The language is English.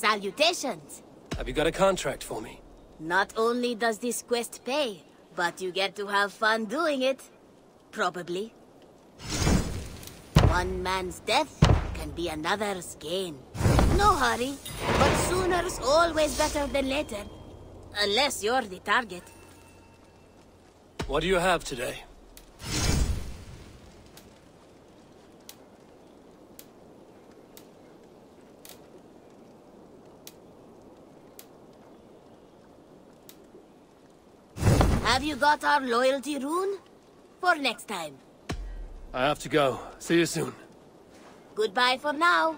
Salutations. Have you got a contract for me? Not only does this quest pay, but you get to have fun doing it. Probably. One man's death can be another's gain. No hurry, but sooner's always better than later. Unless you're the target. What do you have today? Have you got our loyalty rune? For next time. I have to go. See you soon. Goodbye for now.